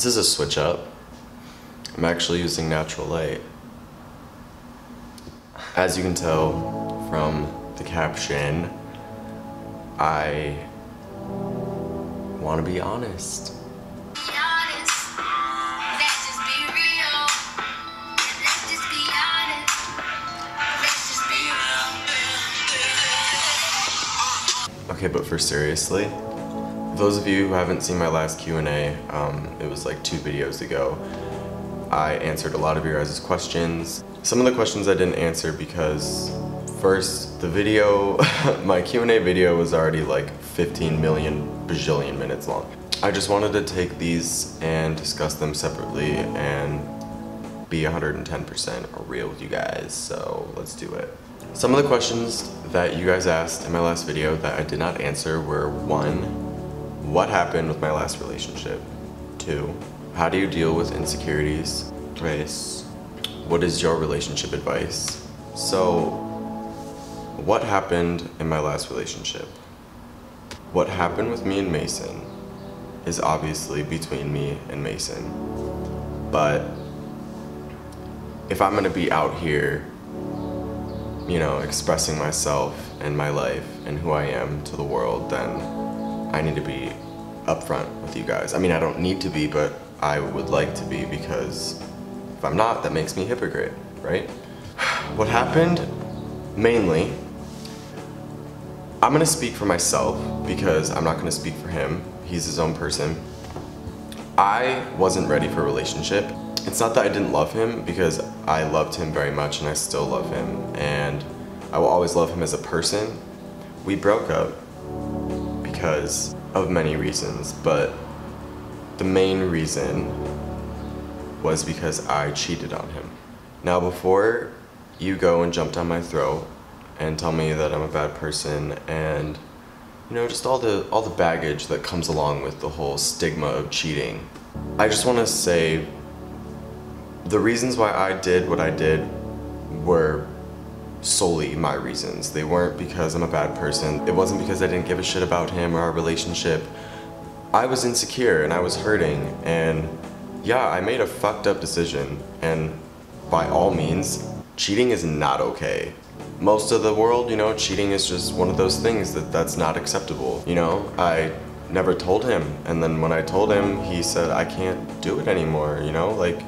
This is a switch up. I'm actually using natural light. As you can tell from the caption, I want to be honest. Be honest. Let's just be real. Let's just be honest. Let's just be real. Okay, but for seriously, those of you who haven't seen my last Q&A, um, it was like two videos ago, I answered a lot of your guys' questions. Some of the questions I didn't answer because first, the video, my Q&A video was already like 15 million bajillion minutes long. I just wanted to take these and discuss them separately and be 110% real with you guys, so let's do it. Some of the questions that you guys asked in my last video that I did not answer were one, what happened with my last relationship? Two, how do you deal with insecurities? Tres, what is your relationship advice? So, what happened in my last relationship? What happened with me and Mason is obviously between me and Mason. But if I'm gonna be out here, you know, expressing myself and my life and who I am to the world, then I need to be upfront with you guys. I mean, I don't need to be, but I would like to be because if I'm not, that makes me hypocrite, right? What happened mainly, I'm gonna speak for myself because I'm not gonna speak for him. He's his own person. I wasn't ready for a relationship. It's not that I didn't love him because I loved him very much and I still love him and I will always love him as a person. We broke up because of many reasons, but the main reason was because I cheated on him. Now before you go and jump down my throat and tell me that I'm a bad person and you know just all the all the baggage that comes along with the whole stigma of cheating. I just want to say the reasons why I did what I did were solely my reasons. They weren't because I'm a bad person. It wasn't because I didn't give a shit about him or our relationship. I was insecure and I was hurting and yeah, I made a fucked up decision and by all means, cheating is not okay. Most of the world, you know, cheating is just one of those things that that's not acceptable. You know, I never told him and then when I told him, he said I can't do it anymore, you know, like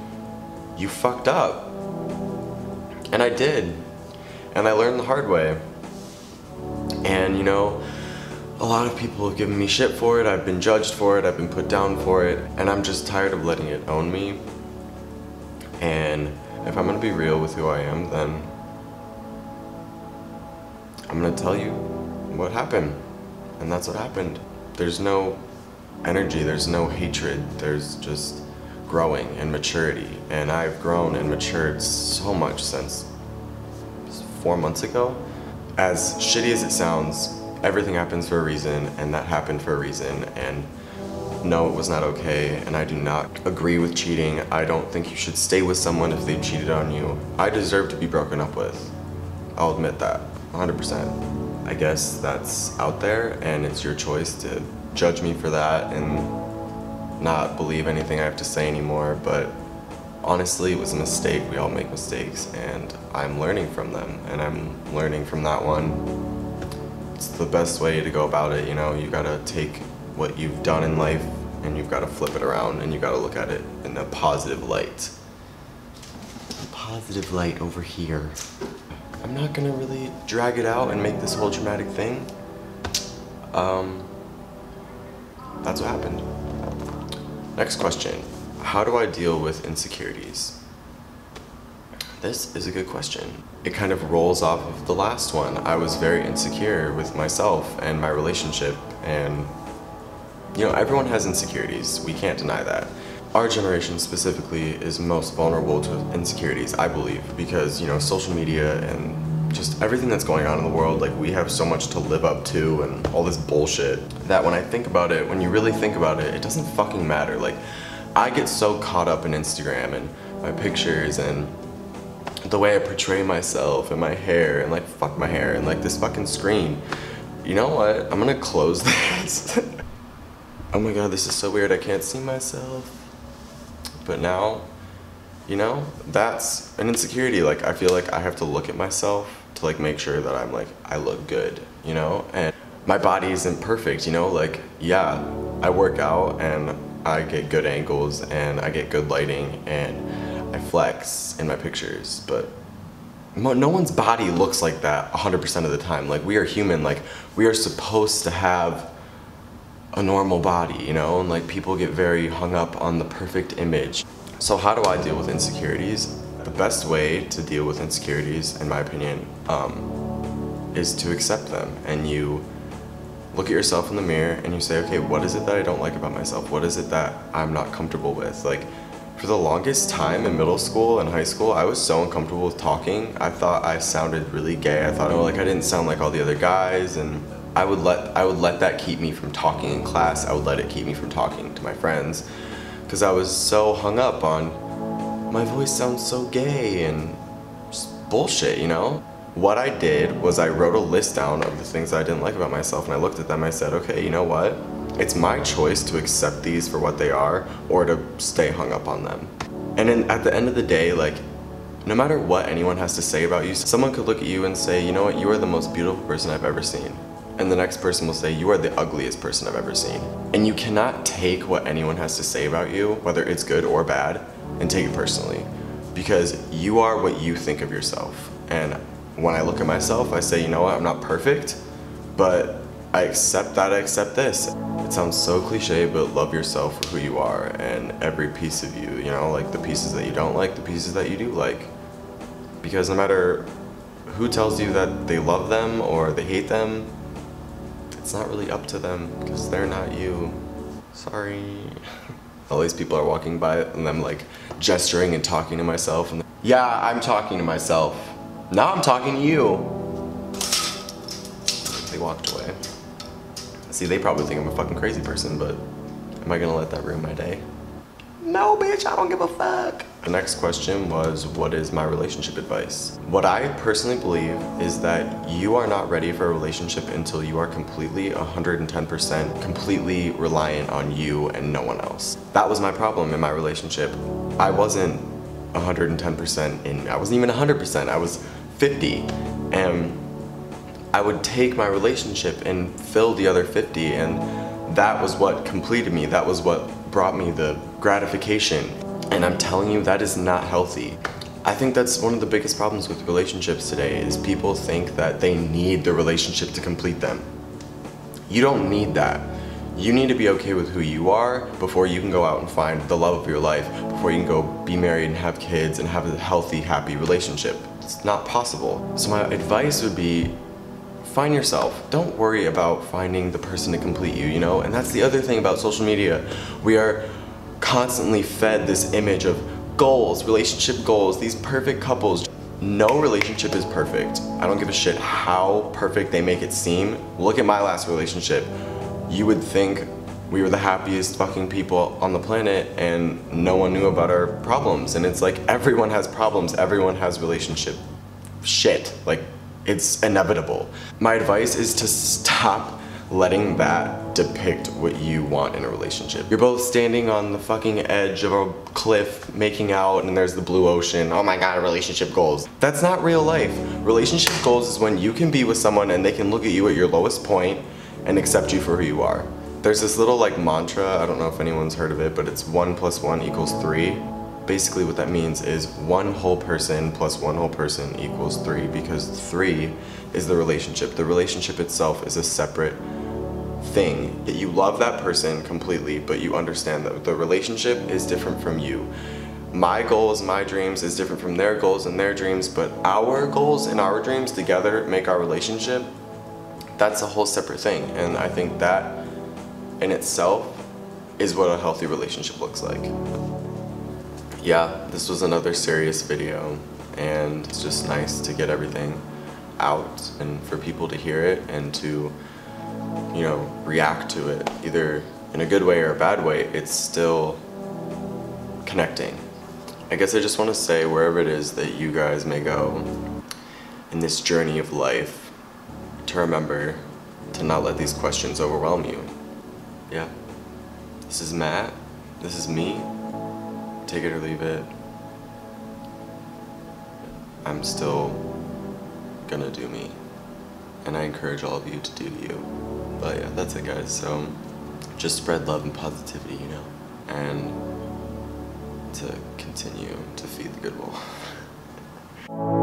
you fucked up. And I did. And I learned the hard way. And you know, a lot of people have given me shit for it, I've been judged for it, I've been put down for it, and I'm just tired of letting it own me. And if I'm gonna be real with who I am, then I'm gonna tell you what happened. And that's what happened. There's no energy, there's no hatred, there's just growing and maturity. And I've grown and matured so much since four months ago. As shitty as it sounds, everything happens for a reason, and that happened for a reason. And no, it was not okay, and I do not agree with cheating. I don't think you should stay with someone if they cheated on you. I deserve to be broken up with. I'll admit that, 100%. I guess that's out there, and it's your choice to judge me for that and not believe anything I have to say anymore, but honestly, it was a mistake. We all make mistakes, and I'm learning from them, and I'm learning from that one. It's the best way to go about it, you know? You gotta take what you've done in life and you've gotta flip it around and you gotta look at it in a positive light. Positive light over here. I'm not gonna really drag it out and make this whole dramatic thing. Um, that's what happened. Next question. How do I deal with insecurities? This is a good question. It kind of rolls off of the last one. I was very insecure with myself and my relationship and you know, everyone has insecurities. We can't deny that. Our generation specifically is most vulnerable to insecurities, I believe, because, you know, social media and just everything that's going on in the world, like we have so much to live up to and all this bullshit that when I think about it, when you really think about it, it doesn't fucking matter. Like, I get so caught up in Instagram and my pictures and the way I portray myself and my hair and like fuck my hair and like this fucking screen. You know what? I'm gonna close this. oh my god, this is so weird. I can't see myself. But now, you know, that's an insecurity. Like I feel like I have to look at myself to like make sure that I'm like I look good, you know? And my body isn't perfect, you know? Like yeah, I work out and I get good angles and I get good lighting and I flex in my pictures, but no one's body looks like that 100% of the time. Like we are human, like we are supposed to have a normal body, you know? And like people get very hung up on the perfect image. So how do I deal with insecurities? The best way to deal with insecurities, in my opinion, um, is to accept them. And you look at yourself in the mirror and you say, okay, what is it that I don't like about myself? What is it that I'm not comfortable with? Like, for the longest time in middle school and high school, I was so uncomfortable with talking. I thought I sounded really gay. I thought, oh, like I didn't sound like all the other guys, and I would let I would let that keep me from talking in class. I would let it keep me from talking to my friends, because I was so hung up on my voice sounds so gay and bullshit, you know. What I did was I wrote a list down of the things I didn't like about myself, and I looked at them. I said, okay, you know what? It's my choice to accept these for what they are or to stay hung up on them. And at the end of the day, like, no matter what anyone has to say about you, someone could look at you and say, you know what, you are the most beautiful person I've ever seen. And the next person will say, you are the ugliest person I've ever seen. And you cannot take what anyone has to say about you, whether it's good or bad, and take it personally. Because you are what you think of yourself. And when I look at myself, I say, you know what, I'm not perfect, but I accept that I accept this. It sounds so cliche, but love yourself for who you are and every piece of you, you know, like the pieces that you don't like, the pieces that you do like. Because no matter who tells you that they love them or they hate them, it's not really up to them because they're not you. Sorry. All these people are walking by and I'm like gesturing and talking to myself and yeah, I'm talking to myself. Now I'm talking to you. They walked away. See, they probably think I'm a fucking crazy person, but am I gonna let that ruin my day? No, bitch, I don't give a fuck. The next question was, what is my relationship advice? What I personally believe is that you are not ready for a relationship until you are completely 110% completely reliant on you and no one else. That was my problem in my relationship. I wasn't 110% in, I wasn't even 100%, I was 50. And I would take my relationship and fill the other 50 and that was what completed me. That was what brought me the gratification. And I'm telling you, that is not healthy. I think that's one of the biggest problems with relationships today is people think that they need the relationship to complete them. You don't need that. You need to be okay with who you are before you can go out and find the love of your life, before you can go be married and have kids and have a healthy, happy relationship. It's not possible. So my advice would be find yourself. Don't worry about finding the person to complete you, you know? And that's the other thing about social media. We are constantly fed this image of goals, relationship goals, these perfect couples. No relationship is perfect. I don't give a shit how perfect they make it seem. Look at my last relationship. You would think we were the happiest fucking people on the planet and no one knew about our problems. And it's like everyone has problems, everyone has relationship shit. Like it's inevitable. My advice is to stop letting that depict what you want in a relationship. You're both standing on the fucking edge of a cliff making out and there's the blue ocean. Oh my god, relationship goals. That's not real life. Relationship goals is when you can be with someone and they can look at you at your lowest point and accept you for who you are. There's this little like mantra, I don't know if anyone's heard of it, but it's one plus one equals three basically what that means is one whole person plus one whole person equals three because three is the relationship. The relationship itself is a separate thing. That You love that person completely, but you understand that the relationship is different from you. My goals, my dreams is different from their goals and their dreams, but our goals and our dreams together make our relationship. That's a whole separate thing. And I think that in itself is what a healthy relationship looks like yeah, this was another serious video and it's just nice to get everything out and for people to hear it and to, you know, react to it either in a good way or a bad way, it's still connecting. I guess I just want to say wherever it is that you guys may go in this journey of life, to remember to not let these questions overwhelm you. Yeah. This is Matt. This is me take it or leave it. I'm still gonna do me. And I encourage all of you to do you. But yeah, that's it, guys. So just spread love and positivity, you know? And to continue to feed the good wolf.